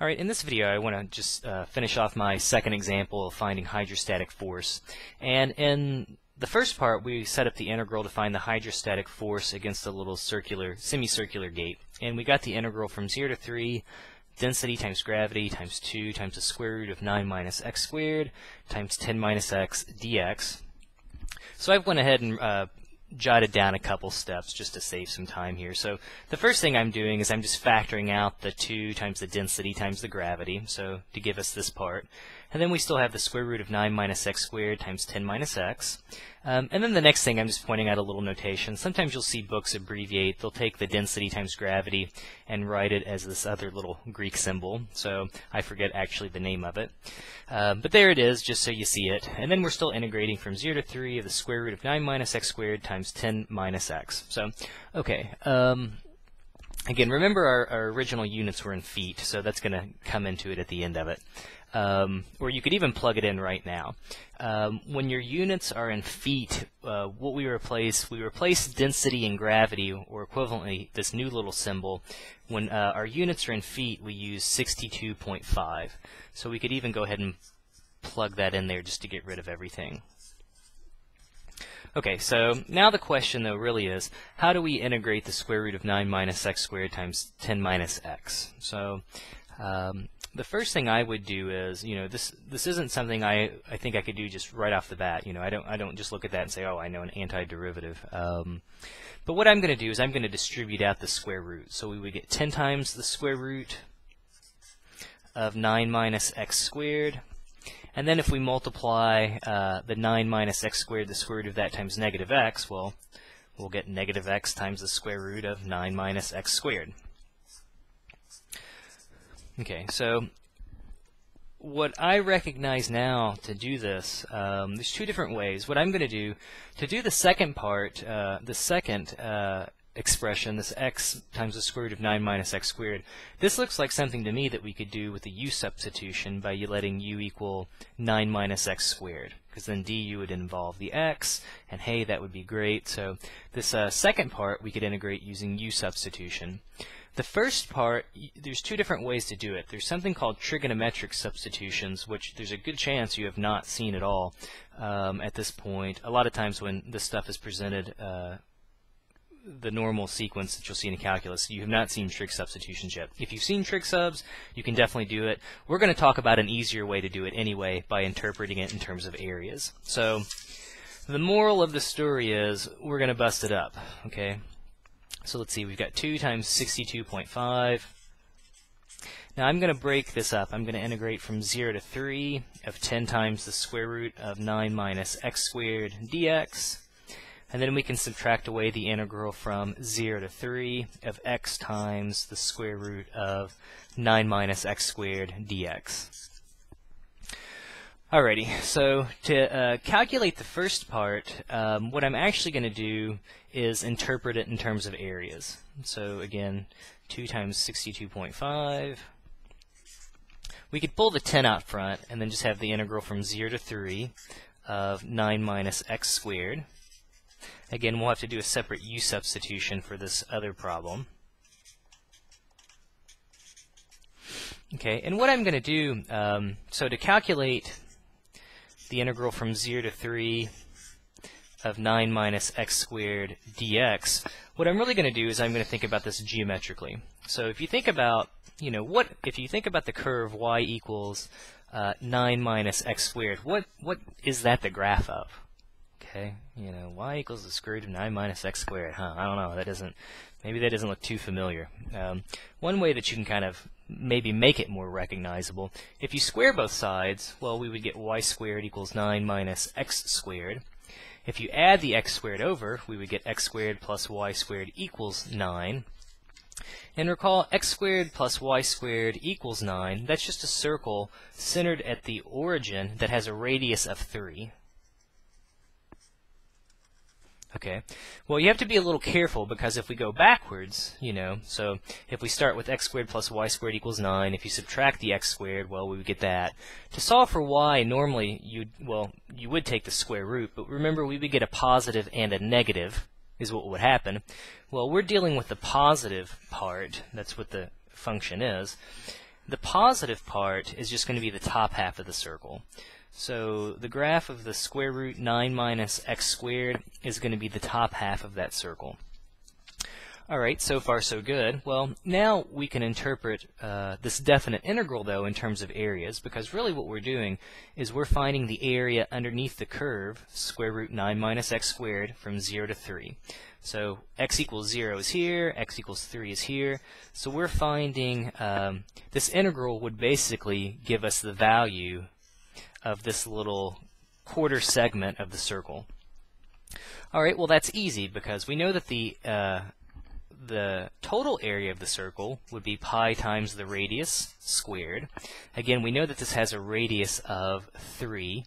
Alright, in this video I want to just uh, finish off my second example of finding hydrostatic force. And in the first part we set up the integral to find the hydrostatic force against a little circular, semicircular gate. And we got the integral from 0 to 3 density times gravity times 2 times the square root of 9 minus x squared times 10 minus x dx. So I've went ahead and uh, jotted down a couple steps just to save some time here. So the first thing I'm doing is I'm just factoring out the 2 times the density times the gravity, so to give us this part. And then we still have the square root of 9 minus x squared times 10 minus x. Um, and then the next thing, I'm just pointing out a little notation. Sometimes you'll see books abbreviate. They'll take the density times gravity and write it as this other little Greek symbol. So I forget actually the name of it. Um, but there it is, just so you see it. And then we're still integrating from 0 to 3 of the square root of 9 minus x squared times 10 minus x. So, okay. Um, again, remember our, our original units were in feet, so that's going to come into it at the end of it um, or you could even plug it in right now. Um, when your units are in feet, uh, what we replace, we replace density and gravity, or equivalently, this new little symbol. When uh, our units are in feet, we use 62.5. So we could even go ahead and plug that in there just to get rid of everything. Okay, so now the question though really is, how do we integrate the square root of 9 minus x squared times 10 minus x? So um, the first thing I would do is, you know, this this isn't something I I think I could do just right off the bat. You know, I don't I don't just look at that and say, oh, I know an antiderivative. Um, but what I'm going to do is I'm going to distribute out the square root. So we would get 10 times the square root of 9 minus x squared. And then if we multiply uh, the 9 minus x squared, the square root of that times negative x, well, we'll get negative x times the square root of 9 minus x squared. Okay, so what I recognize now to do this, um, there's two different ways. What I'm going to do, to do the second part, uh, the second uh, expression, this x times the square root of 9 minus x squared, this looks like something to me that we could do with a u substitution by letting u equal 9 minus x squared. Because then du would involve the x, and hey, that would be great. So this uh, second part we could integrate using u substitution. The first part, there's two different ways to do it. There's something called trigonometric substitutions, which there's a good chance you have not seen at all um, at this point. A lot of times when this stuff is presented, uh, the normal sequence that you'll see in calculus, you have not seen trig substitutions yet. If you've seen trig subs, you can definitely do it. We're going to talk about an easier way to do it anyway by interpreting it in terms of areas. So the moral of the story is we're going to bust it up, okay? So let's see, we've got 2 times 62.5. Now I'm going to break this up. I'm going to integrate from 0 to 3 of 10 times the square root of 9 minus x squared dx. And then we can subtract away the integral from 0 to 3 of x times the square root of 9 minus x squared dx. Alrighty, so to uh, calculate the first part, um, what I'm actually going to do is interpret it in terms of areas. So again, 2 times 62.5. We could pull the 10 out front and then just have the integral from 0 to 3 of 9 minus x squared. Again, we'll have to do a separate u substitution for this other problem. Okay, and what I'm going to do, um, so to calculate the integral from 0 to 3 of 9 minus x squared dx, what I'm really going to do is I'm going to think about this geometrically. So if you think about, you know, what if you think about the curve y equals uh, 9 minus x squared, what what is that the graph of? Okay, you know, y equals the square root of 9 minus x squared. Huh, I don't know, that doesn't, maybe that doesn't look too familiar. Um, one way that you can kind of maybe make it more recognizable. If you square both sides, well, we would get y squared equals 9 minus x squared. If you add the x squared over, we would get x squared plus y squared equals 9. And recall, x squared plus y squared equals 9. That's just a circle centered at the origin that has a radius of 3. Okay, well you have to be a little careful because if we go backwards, you know, so if we start with x squared plus y squared equals 9, if you subtract the x squared, well we would get that. To solve for y, normally you'd, well, you would take the square root, but remember we would get a positive and a negative is what would happen. Well, we're dealing with the positive part, that's what the function is. The positive part is just going to be the top half of the circle. So the graph of the square root 9 minus x squared is going to be the top half of that circle. Alright, so far so good. Well, now we can interpret uh, this definite integral, though, in terms of areas, because really what we're doing is we're finding the area underneath the curve, square root 9 minus x squared, from 0 to 3. So x equals 0 is here, x equals 3 is here. So we're finding um, this integral would basically give us the value of this little quarter segment of the circle. Alright, well that's easy because we know that the uh, the total area of the circle would be pi times the radius squared. Again, we know that this has a radius of 3.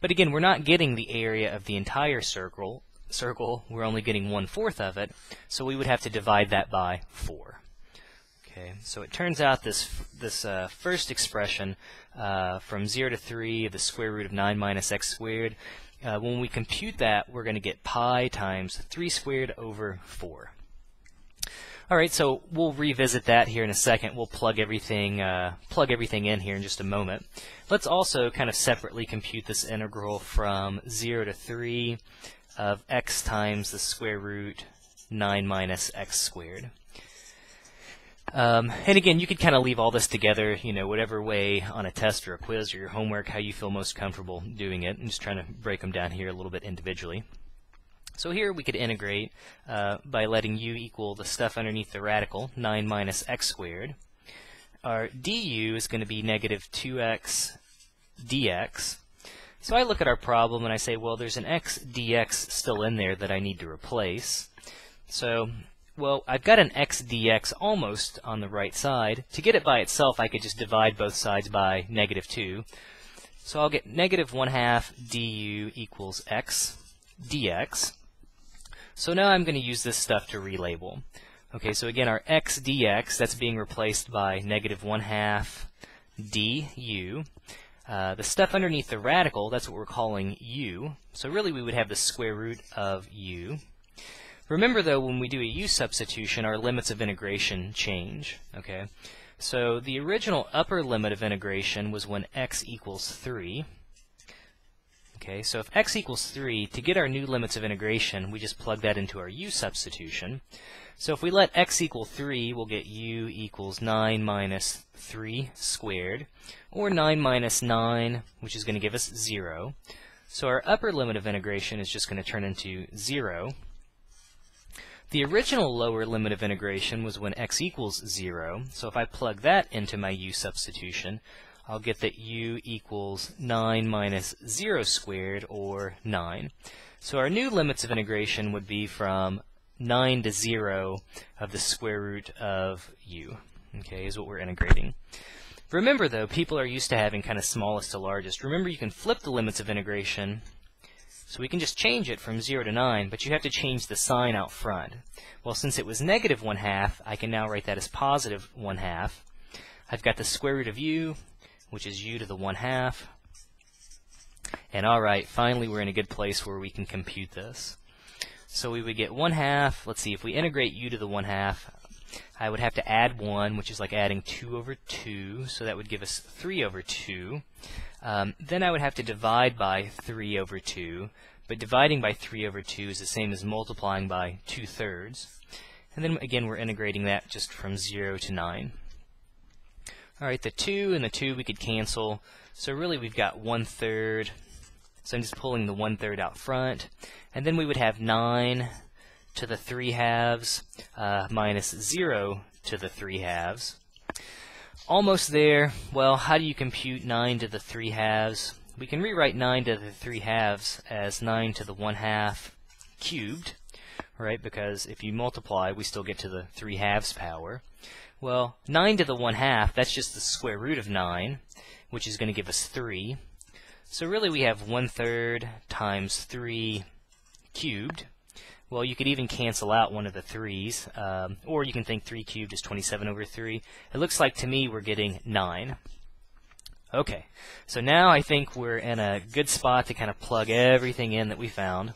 But again, we're not getting the area of the entire circle. Circle, we're only getting one-fourth of it, so we would have to divide that by 4. Okay, so it turns out this this uh, first expression uh, from 0 to 3, the square root of 9 minus x squared, uh, when we compute that, we're going to get pi times 3 squared over 4. All right, so we'll revisit that here in a second. We'll plug everything uh, plug everything in here in just a moment. Let's also kind of separately compute this integral from 0 to 3 of x times the square root 9 minus x squared. Um, and again, you could kind of leave all this together, you know, whatever way on a test or a quiz or your homework, how you feel most comfortable doing it. I'm just trying to break them down here a little bit individually. So here we could integrate uh, by letting u equal the stuff underneath the radical, 9 minus x squared. Our du is going to be negative 2x dx. So I look at our problem and I say, well, there's an x dx still in there that I need to replace. So, well, I've got an x dx almost on the right side. To get it by itself, I could just divide both sides by negative 2. So I'll get negative 1 half du equals x dx. So now I'm going to use this stuff to relabel. Okay, so again, our x dx, that's being replaced by negative 1 half du. Uh, the stuff underneath the radical, that's what we're calling u. So really we would have the square root of u. Remember though, when we do a u substitution, our limits of integration change. Okay, So the original upper limit of integration was when x equals 3. Okay, so if x equals 3, to get our new limits of integration, we just plug that into our u substitution. So if we let x equal 3, we'll get u equals 9 minus 3 squared, or 9 minus 9, which is going to give us 0. So our upper limit of integration is just going to turn into 0. The original lower limit of integration was when x equals 0, so if I plug that into my u substitution, I'll get that u equals 9 minus 0 squared, or 9. So our new limits of integration would be from 9 to 0 of the square root of u, okay, is what we're integrating. Remember, though, people are used to having kind of smallest to largest. Remember, you can flip the limits of integration, so we can just change it from 0 to 9, but you have to change the sign out front. Well, since it was negative 1 half, I can now write that as positive 1 half. I've got the square root of u, which is u to the 1 half. And alright, finally we're in a good place where we can compute this. So we would get 1 half, let's see, if we integrate u to the 1 half, I would have to add 1, which is like adding 2 over 2, so that would give us 3 over 2. Um, then I would have to divide by 3 over 2, but dividing by 3 over 2 is the same as multiplying by 2 thirds. And then again, we're integrating that just from 0 to 9. Alright, the 2 and the 2 we could cancel. So really we've got 1 third. So I'm just pulling the 1 third out front. And then we would have 9 to the 3 halves uh, minus 0 to the 3 halves. Almost there. Well, how do you compute 9 to the 3 halves? We can rewrite 9 to the 3 halves as 9 to the 1 half cubed, right? Because if you multiply, we still get to the 3 halves power. Well, 9 to the 1 half, that's just the square root of 9, which is going to give us 3. So really we have 1 third times 3 cubed. Well, you could even cancel out one of the 3's, um, or you can think 3 cubed is 27 over 3. It looks like to me we're getting 9. Okay, so now I think we're in a good spot to kind of plug everything in that we found.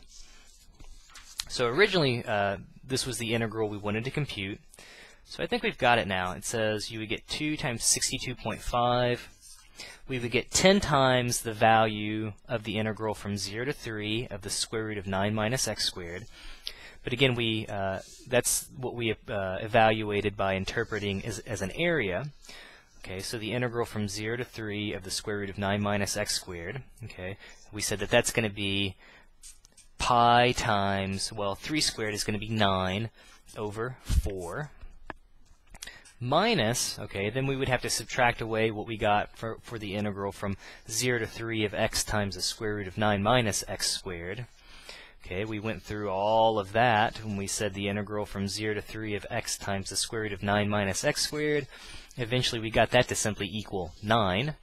So originally, uh, this was the integral we wanted to compute. So I think we've got it now. It says you would get 2 times 62.5. We would get 10 times the value of the integral from 0 to 3 of the square root of 9 minus x squared. But again, we uh, that's what we uh, evaluated by interpreting as, as an area. Okay, so the integral from 0 to 3 of the square root of 9 minus x squared. Okay, we said that that's going to be pi times, well, 3 squared is going to be 9 over 4 minus, okay, then we would have to subtract away what we got for, for the integral from 0 to 3 of x times the square root of 9 minus x squared. Okay, we went through all of that when we said the integral from 0 to 3 of x times the square root of 9 minus x squared. Eventually we got that to simply equal 9.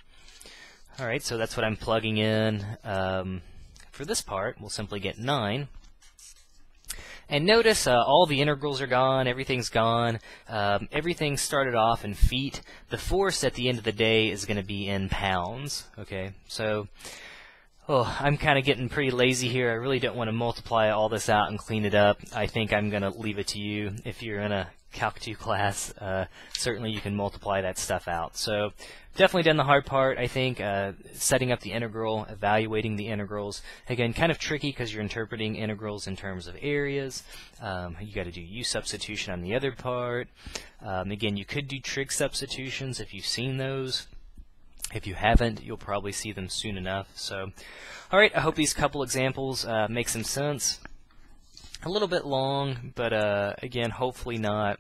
Alright, so that's what I'm plugging in. Um, for this part, we'll simply get 9. And notice uh, all the integrals are gone, everything's gone, um, everything started off in feet. The force at the end of the day is going to be in pounds, okay? So, oh, I'm kind of getting pretty lazy here. I really don't want to multiply all this out and clean it up. I think I'm going to leave it to you. If you're in a Calc 2 class, uh, certainly you can multiply that stuff out. So definitely done the hard part, I think, uh, setting up the integral, evaluating the integrals. Again, kind of tricky because you're interpreting integrals in terms of areas. Um, you got to do u substitution on the other part. Um, again, you could do trig substitutions if you've seen those. If you haven't, you'll probably see them soon enough. So, all right, I hope these couple examples uh, make some sense. A little bit long, but uh, again, hopefully not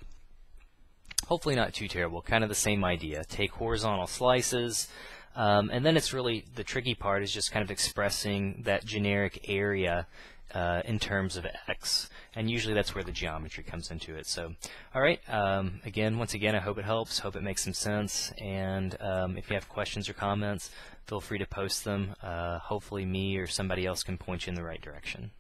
hopefully not too terrible. Kind of the same idea. Take horizontal slices, um, and then it's really the tricky part is just kind of expressing that generic area uh, in terms of x. And usually that's where the geometry comes into it. So, all right. Um, again, once again, I hope it helps. Hope it makes some sense. And um, if you have questions or comments, feel free to post them. Uh, hopefully, me or somebody else can point you in the right direction.